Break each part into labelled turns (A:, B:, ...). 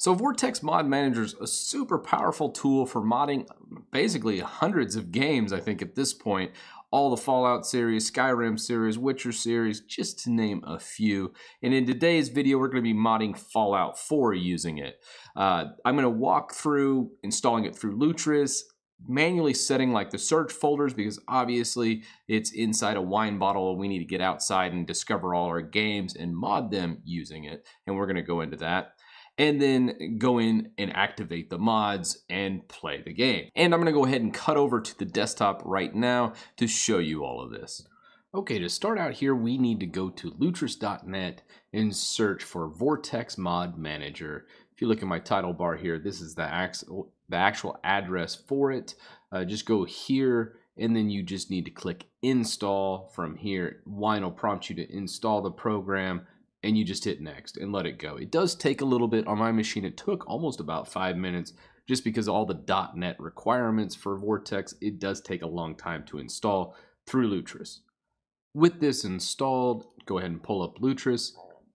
A: So Vortex Mod Manager is a super powerful tool for modding basically hundreds of games, I think, at this point. All the Fallout series, Skyrim series, Witcher series, just to name a few. And in today's video, we're going to be modding Fallout 4 using it. Uh, I'm going to walk through installing it through Lutris, manually setting like the search folders because obviously it's inside a wine bottle. We need to get outside and discover all our games and mod them using it. And we're going to go into that and then go in and activate the mods and play the game. And I'm gonna go ahead and cut over to the desktop right now to show you all of this. Okay, to start out here, we need to go to lutris.net and search for Vortex Mod Manager. If you look at my title bar here, this is the actual, the actual address for it. Uh, just go here and then you just need to click install from here. Wine will prompt you to install the program and you just hit next and let it go. It does take a little bit on my machine. It took almost about five minutes just because all the .NET requirements for Vortex, it does take a long time to install through Lutris. With this installed, go ahead and pull up Lutris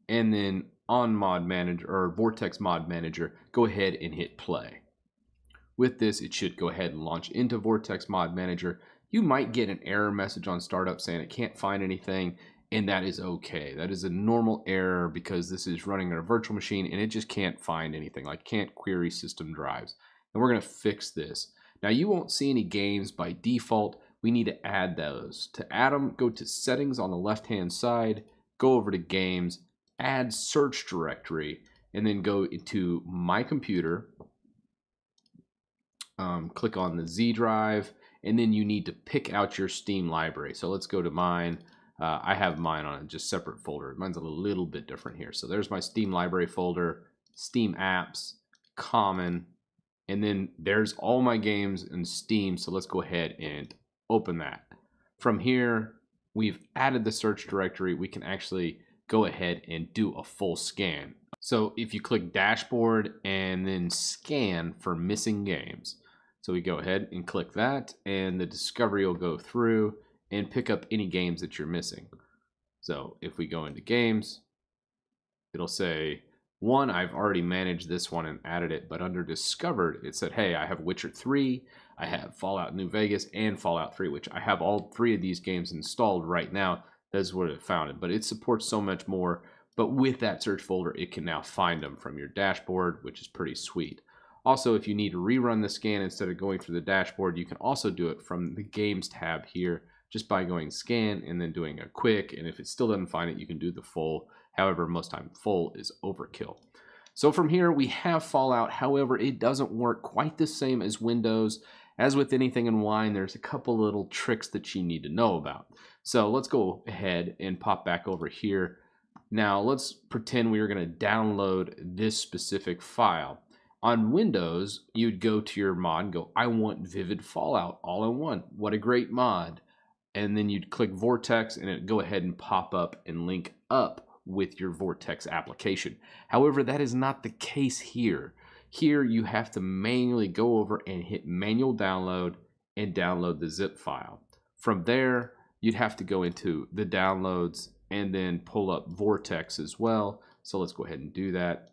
A: and then on Mod Manager or Vortex Mod Manager, go ahead and hit play. With this, it should go ahead and launch into Vortex Mod Manager. You might get an error message on startup saying it can't find anything and that is okay. That is a normal error because this is running on a virtual machine and it just can't find anything, like can't query system drives. And we're going to fix this. Now you won't see any games by default. We need to add those. To add them, go to settings on the left hand side, go over to games, add search directory, and then go into my computer. Um, click on the Z drive, and then you need to pick out your Steam library. So let's go to mine. Uh, I have mine on a just separate folder. Mine's a little bit different here. So there's my Steam library folder, Steam apps, common, and then there's all my games in Steam. So let's go ahead and open that. From here, we've added the search directory. We can actually go ahead and do a full scan. So if you click dashboard and then scan for missing games. So we go ahead and click that and the discovery will go through and pick up any games that you're missing. So if we go into games, it'll say, one, I've already managed this one and added it, but under discovered, it said, hey, I have Witcher 3, I have Fallout New Vegas, and Fallout 3, which I have all three of these games installed right now. That's what it found it, but it supports so much more. But with that search folder, it can now find them from your dashboard, which is pretty sweet. Also, if you need to rerun the scan instead of going through the dashboard, you can also do it from the Games tab here just by going scan and then doing a quick. And if it still doesn't find it, you can do the full. However, most time full is overkill. So from here, we have Fallout. However, it doesn't work quite the same as Windows. As with anything in Wine, there's a couple little tricks that you need to know about. So let's go ahead and pop back over here. Now let's pretend we are going to download this specific file. On Windows, you'd go to your mod and go, I want Vivid Fallout all in one. What a great mod and then you'd click Vortex and it go ahead and pop up and link up with your Vortex application. However, that is not the case here. Here you have to manually go over and hit manual download and download the zip file. From there, you'd have to go into the downloads and then pull up Vortex as well. So let's go ahead and do that.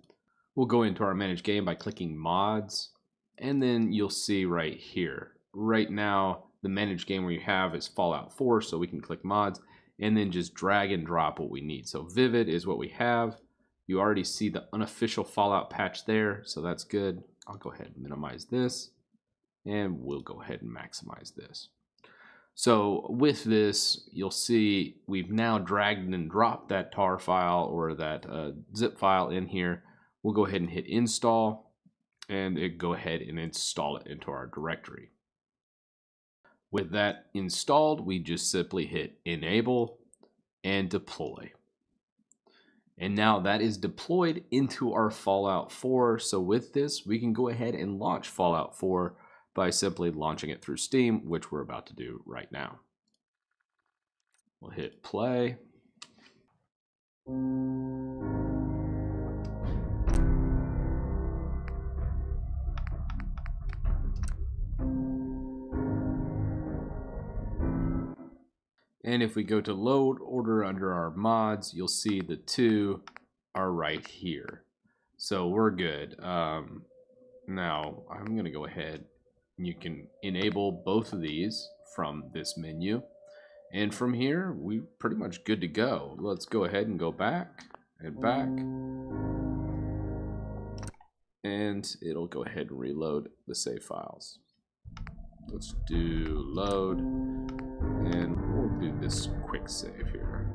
A: We'll go into our manage game by clicking mods and then you'll see right here. Right now, the managed game we have is Fallout 4, so we can click mods and then just drag and drop what we need. So Vivid is what we have. You already see the unofficial Fallout patch there, so that's good. I'll go ahead and minimize this, and we'll go ahead and maximize this. So with this, you'll see we've now dragged and dropped that tar file or that uh, zip file in here. We'll go ahead and hit install, and it go ahead and install it into our directory. With that installed, we just simply hit enable and deploy. And now that is deployed into our Fallout 4. So with this, we can go ahead and launch Fallout 4 by simply launching it through Steam, which we're about to do right now. We'll hit play. And if we go to load order under our mods, you'll see the two are right here. So we're good. Um, now I'm going to go ahead. And you can enable both of these from this menu. And from here, we pretty much good to go. Let's go ahead and go back and back. And it'll go ahead and reload the save files. Let's do load. And do this quick save here.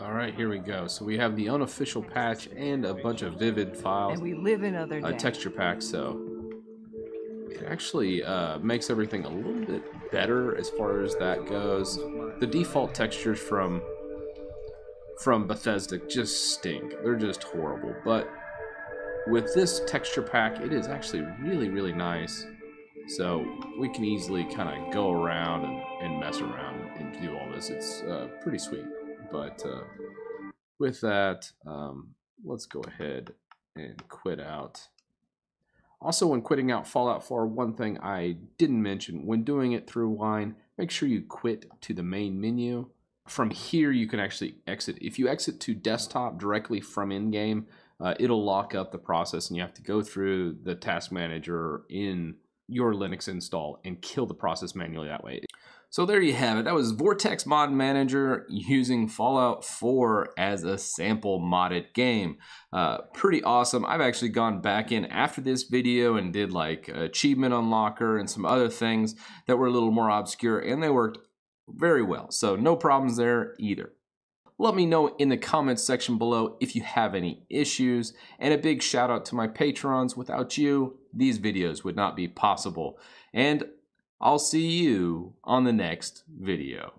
A: All right, here we go. So we have the unofficial patch and a bunch of vivid files.
B: And we live in other
A: a texture pack, so it actually uh, makes everything a little bit better as far as that goes. The default textures from from Bethesda just stink. They're just horrible. But with this texture pack, it is actually really, really nice. So we can easily kind of go around and, and mess around and do all this. It's uh, pretty sweet. But uh, with that, um, let's go ahead and quit out. Also, when quitting out Fallout 4, one thing I didn't mention, when doing it through Wine, make sure you quit to the main menu. From here, you can actually exit. If you exit to desktop directly from in-game, uh, it'll lock up the process and you have to go through the task manager in your Linux install and kill the process manually that way. So there you have it. That was Vortex Mod Manager using Fallout 4 as a sample modded game. Uh, pretty awesome. I've actually gone back in after this video and did like Achievement Unlocker and some other things that were a little more obscure and they worked very well. So no problems there either. Let me know in the comments section below if you have any issues. And a big shout out to my patrons. Without you, these videos would not be possible. And I'll see you on the next video.